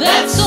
That's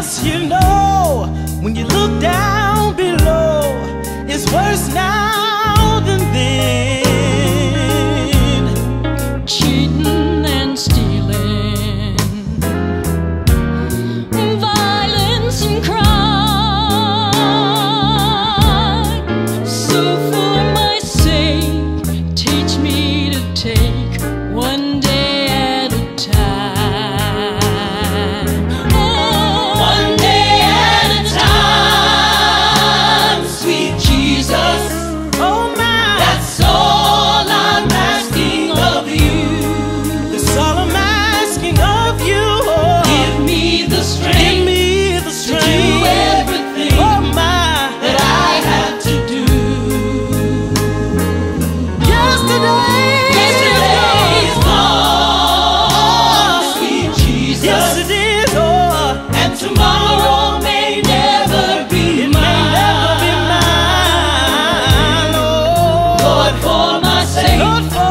Yes, you know, when you look down below, it's worse now. Oh.